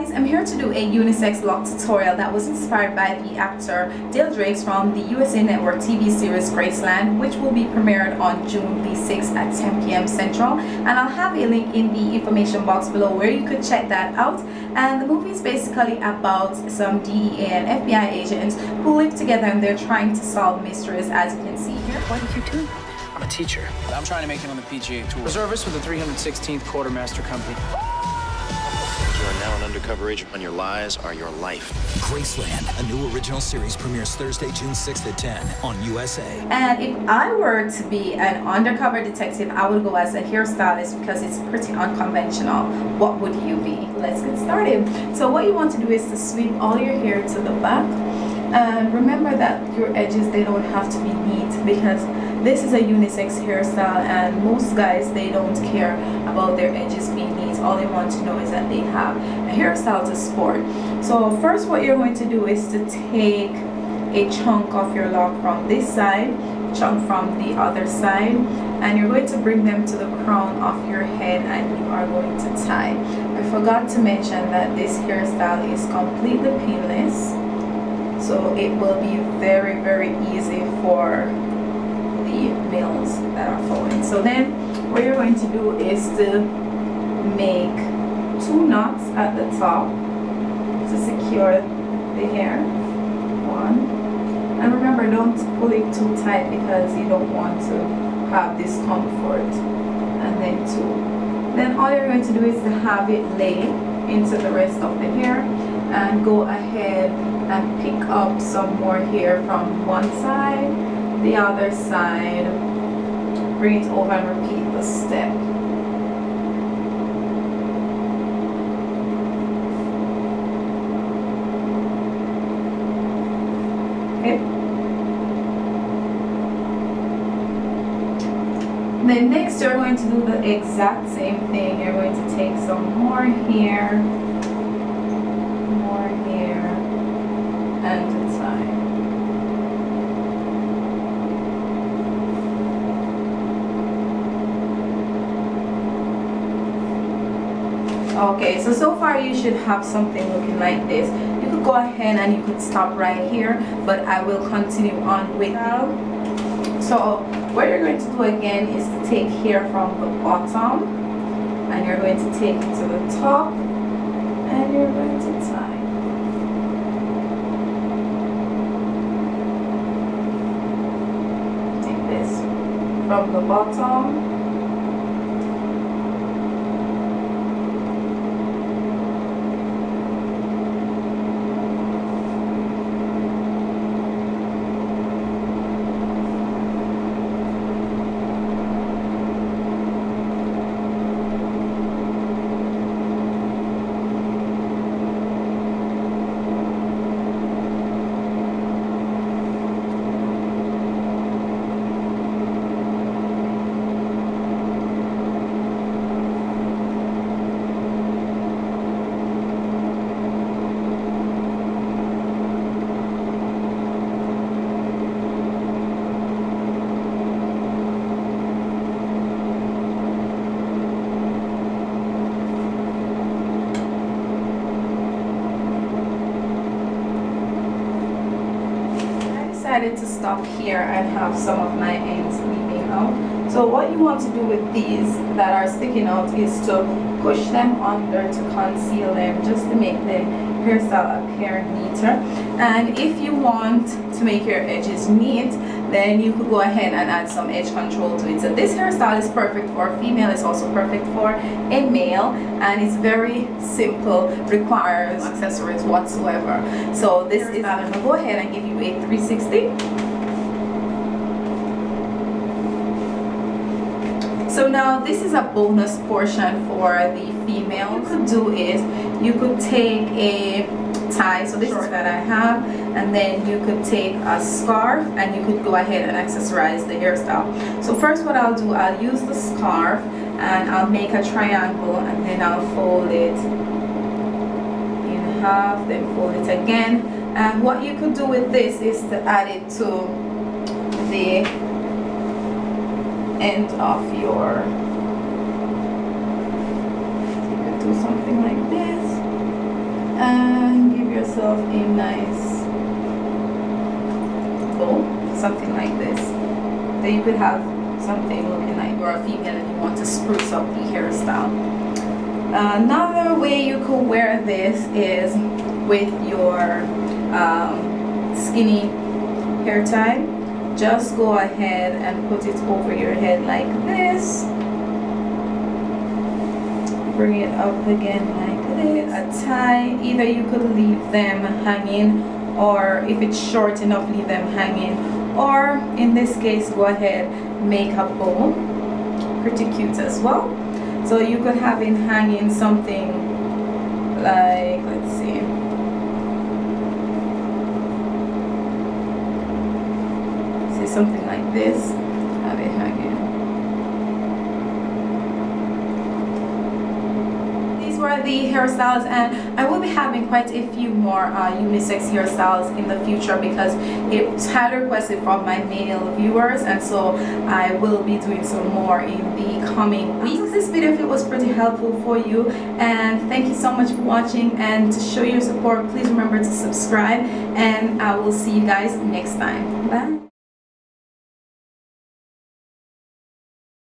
guys, I'm here to do a unisex lock tutorial that was inspired by the actor Dale Drakes from the USA Network TV series Graceland which will be premiered on June the 6th at 10 p.m. Central and I'll have a link in the information box below where you could check that out and the movie is basically about some DEA and FBI agents who live together and they're trying to solve mysteries as you can see here. What are you doing? I'm a teacher. I'm trying to make it on the PGA Tour. Reservist with the 316th Quartermaster Company. Undercover agent, and your lies are your life. Graceland, a new original series premieres Thursday, June 6th at 10 on USA. And if I were to be an undercover detective, I would go as a hairstylist because it's pretty unconventional. What would you be? Let's get started. So what you want to do is to sweep all your hair to the back. And remember that your edges, they don't have to be neat because this is a unisex hairstyle and most guys they don't care about their edges being neat all they want to know is that they have a hairstyle to sport so first what you're going to do is to take a chunk of your lock from this side chunk from the other side and you're going to bring them to the crown of your head and you are going to tie I forgot to mention that this hairstyle is completely painless so it will be very very easy for the males that are following. So then what you're going to do is to make two knots at the top to secure the hair. One. And remember, don't pull it too tight because you don't want to have discomfort. And then two. Then all you're going to do is to have it lay into the rest of the hair and go ahead and pick up some more hair from one side the other side bring it over and repeat the step okay then next you're going to do the exact same thing you're going to take some more here more here and inside. okay so so far you should have something looking like this you could go ahead and you could stop right here but I will continue on with you so what you're going to do again is to take here from the bottom and you're going to take it to the top and you're going to tie. Take this from the bottom decided to stop here and have some of my ends leaving out. So what you want to do with these that are sticking out is to push them under to conceal them just to make the hairstyle appear neater. And if you want to make your edges neat, then you could go ahead and add some edge control to it. So this hairstyle is perfect for a female, it's also perfect for a male, and it's very simple, requires accessories whatsoever. So this is, I'm gonna go ahead and give you a 360. So now this is a bonus portion for the female. What you could do is you could take a tie, so this is what I have, and then you could take a scarf and you could go ahead and accessorize the hairstyle. So first what I'll do, I'll use the scarf and I'll make a triangle and then I'll fold it in half, then fold it again. And what you could do with this is to add it to the end of your you could do something like this and give yourself a nice something like this. Then you could have something looking like you're a female and you want to spruce up the hairstyle. Another way you could wear this is with your um, skinny hair tie. Just go ahead and put it over your head like this. Bring it up again like this. A tie, either you could leave them hanging or if it's short enough, leave them hanging. Or in this case, go ahead, make a bow. Pretty cute as well. So you could have it hanging something like, let's see. See something like this, have it hanging. These were the hairstyles and I will be having quite a few more uh, unisex hairstyles in the future because it's highly requested from my male viewers and so I will be doing some more in the coming weeks. This video if it was pretty helpful for you and thank you so much for watching and to show your support please remember to subscribe and I will see you guys next time. Bye.